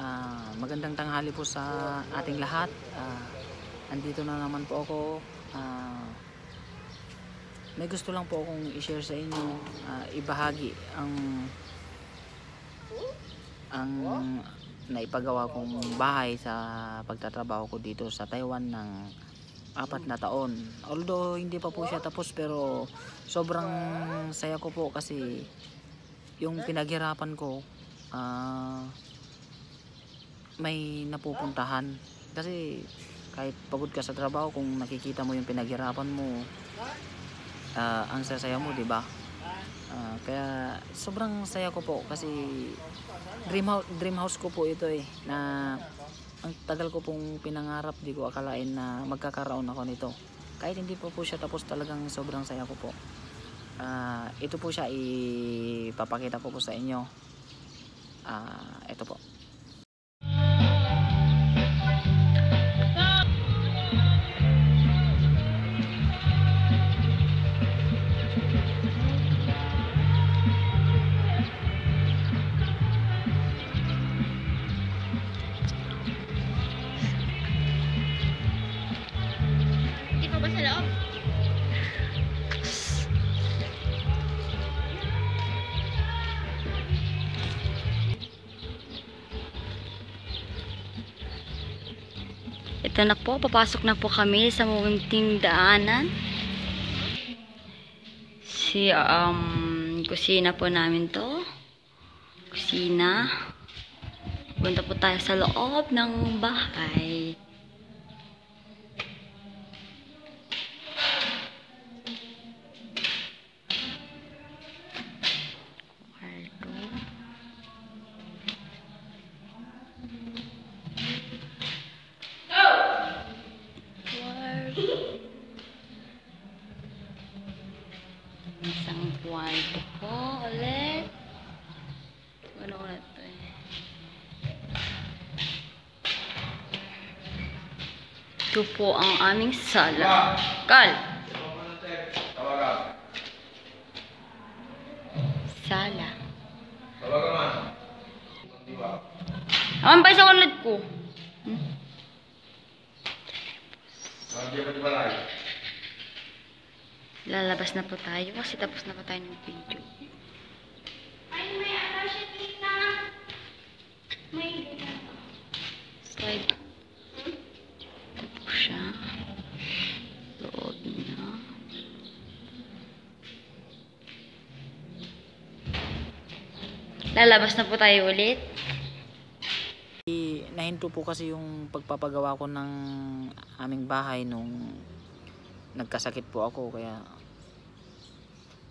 Ah, magandang tanghali po sa ating lahat. Ah, andito na naman po ako. Ah, may gusto lang po akong i-share sa inyo, ah, ibahagi ang ang naipagawa kong bahay sa pagtatrabaho ko dito sa Taiwan ng apat na taon. Although hindi pa po siya tapos pero sobrang saya ko po kasi yung pinaghirapan ko ah may napupuntahan. Kasi kahit pagod ka sa trabaho kung nakikita mo yung pinaghirapan mo ah, ang sasaya mo di Ah, kaya sobrang saya ko po kasi dream dream house ko po ito eh na ang tagal ko pong pinangarap di ko akalain na magkakaroon ako nito. Kahit hindi po po siya tapos talagang sobrang saya ko po. Ah, ito po siya ipapakita ko po sa inyo. Ah, ito po Ito na po, papasok na po kami sa munting daanan. Si, um, kusina po namin to. Kusina. Punta po tayo sa loob ng bahay. Isang kwarto po ulit. Ano ulit to eh. Ito po ang aming sala. Kal! Sala. Aman pa sa kunlad ko. Lalabas na po tayo kasi tapos na po tayo ng video. Slide. Ito siya. Loob niya. Lalabas na po tayo ulit. Nahinto po kasi yung pagpapagawa ko ng aming bahay nung nagkasakit po ako kaya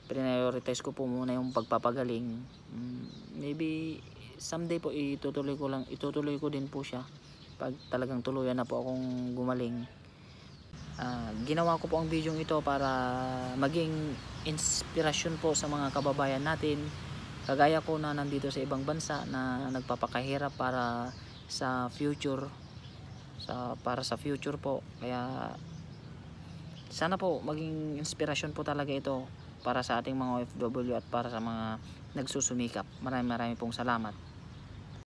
prioritize ko po muna yung pagpapagaling. Mm, maybe someday po itutuloy ko lang itutuloy ko din po siya pag talagang tuluyan na po akong gumaling. Ah, ginawa ko po ang video ito para maging inspirasyon po sa mga kababayan natin. Kagaya ko na nandito sa ibang bansa na nagpapakahirap para sa future sa para sa future po. Kaya sana po maging inspirasyon po talaga ito para sa ating mga OFW at para sa mga nagsusumikap. Maraming maraming pong salamat